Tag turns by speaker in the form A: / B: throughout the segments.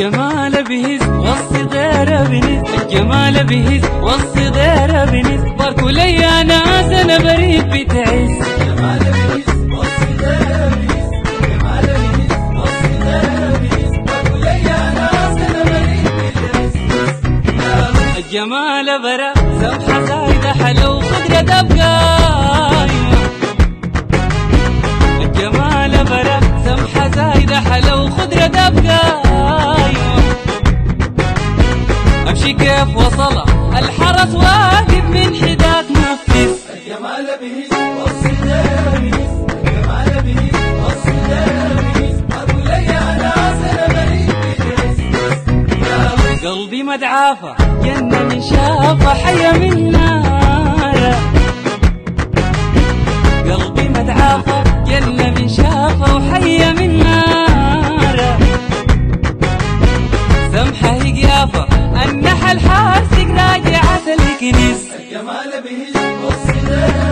A: الجمال بهز والصغيرة بنز. الجمال بهز والصغيرة بنز. باركوا لي أنا بريد بتعز.
B: الجمال بهز الجمال بهز أنا بريء بتعز.
A: الجمال برا سمحة زايدة حلو خضرة دبقايمة كيف وصل؟ الحرس واقف من حداك نفس.
B: الجمال بتعز
A: قلبي مدعافة جنة من شافة حية من نار. قلبي مدعافة جنة من شافة وحية من نار. سمحة هي النحل حارسك راجع عسل كنيس
B: الجمال بتعز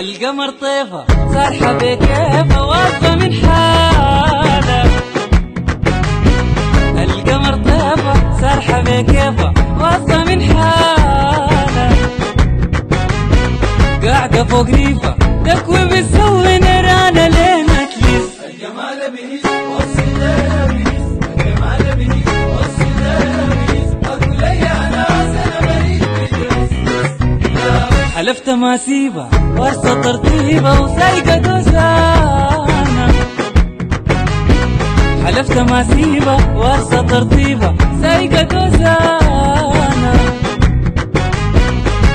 A: القمر طيفة صارحة بكيفة واقفة من حالة. القمر طيفة صارحة بكيفة واقفة من حالة. قاعدة فوق ريفة تكوي بتسوي نيرانة حلفت ما سيبها ورثة ترتيبة وسايقة دوسانة حلفت ما سيبها ورثة ترتيبة سايقة دوسانة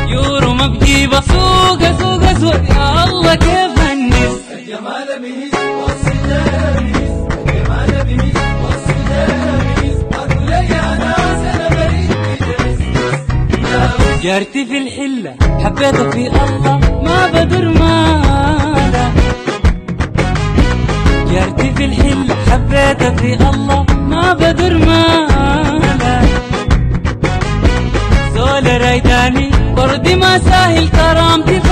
A: يورو ما بجيبها سوق سوق اسود يا الله كيف النس
B: الجمال بهز والصغيرة
A: جارتي في الحلة حبيتها في الله ما بدر مالا جارتي في الحلة حبيتها في الله ما بدر مالا زول رايداني بردي ما ساهل كرامتي.